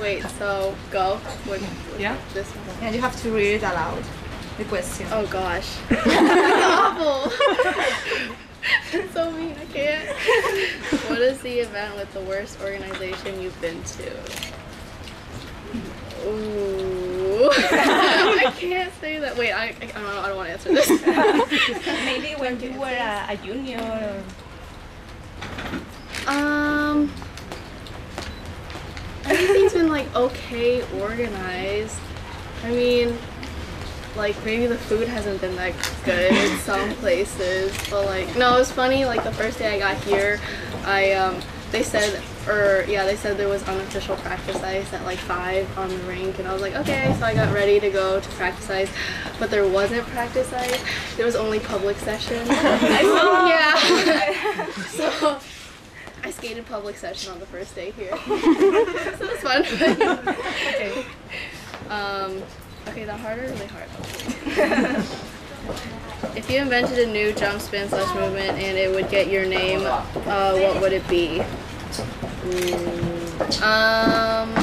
Wait, so go with, with Yeah. this one. And you have to read it aloud. The question. Oh gosh. That's awful. That's so mean, I can't. What is the event with the worst organization you've been to? Ooh. I can't say that. Wait, I, I, don't know. I don't want to answer this. Maybe when you were a, a junior. Um, everything's been like okay organized. I mean, like maybe the food hasn't been that good in some places, but like no, it was funny. Like the first day I got here, I um they said or yeah they said there was unofficial practice ice at like five on the rink, and I was like okay, so I got ready to go to practice ice, but there wasn't practice ice. There was only public session. yeah. so. I skated public session on the first day here. So it was fun. Okay. um, okay, that hard or really hard? if you invented a new jump spin slash movement and it would get your name, uh, what would it be? Mm, Um,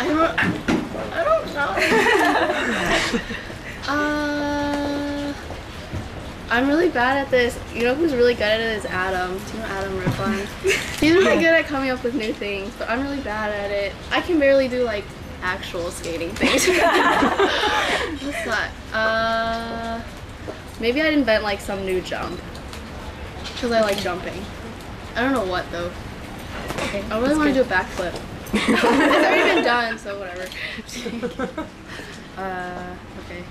I don't. I don't know. uh, I'm really bad at this. You know who's really good at it is Adam. Do you know Adam Rippon? He's really good at coming up with new things, but I'm really bad at it. I can barely do like actual skating things. What's that? Uh, maybe I'd invent like some new jump because I like jumping. I don't know what though. Okay. I really want to do a backflip. it's already been done, so whatever. uh, okay.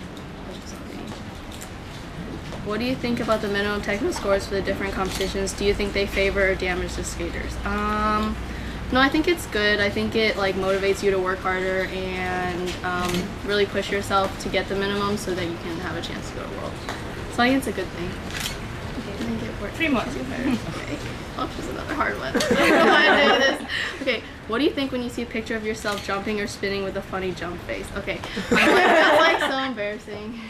What do you think about the minimum technical scores for the different competitions? Do you think they favor or damage the skaters? Um, no, I think it's good. I think it like motivates you to work harder and um, really push yourself to get the minimum so that you can have a chance to go to World. So I think it's a good thing. I think it works. Three more. Okay. Oh, just another hard one. I know why I do this. Okay, what do you think when you see a picture of yourself jumping or spinning with a funny jump face? Okay, I'm like, that's like so embarrassing.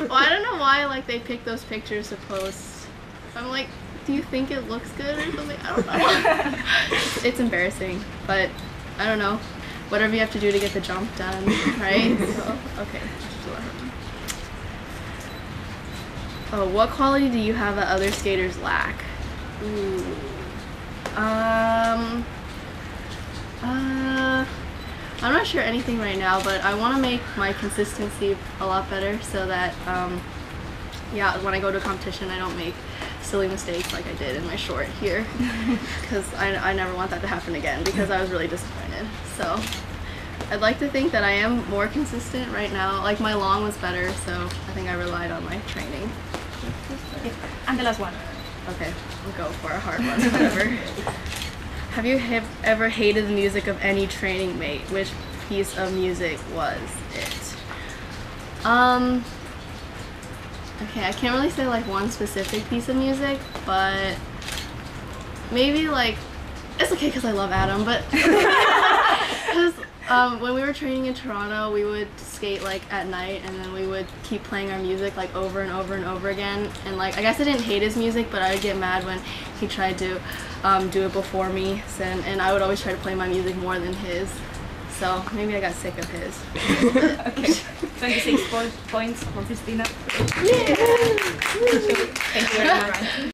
Well, I don't know why like they pick those pictures to post. I'm like, do you think it looks good or something? I don't know. it's, it's embarrassing, but I don't know. Whatever you have to do to get the jump done, right? So, okay. Oh, what quality do you have that other skaters lack? Ooh. Um. Uh. I'm not sure anything right now, but I want to make my consistency a lot better so that, um, yeah, when I go to a competition, I don't make silly mistakes like I did in my short here. Because I, I never want that to happen again because I was really disappointed. So I'd like to think that I am more consistent right now. Like my long was better, so I think I relied on my training. And the last one. Okay, we'll go for a hard one, whatever. Have you have ever hated the music of any training mate? Which piece of music was it? Um, okay, I can't really say like one specific piece of music, but maybe like, it's okay because I love Adam, but um, when we were training in Toronto, we would skate like at night, and then we would keep playing our music like over and over and over again. And like, I guess I didn't hate his music, but I would get mad when he tried to um, do it before me, and, and I would always try to play my music more than his. So maybe I got sick of his. Okay. 26 points for Christina. Yeah. Thank you very much.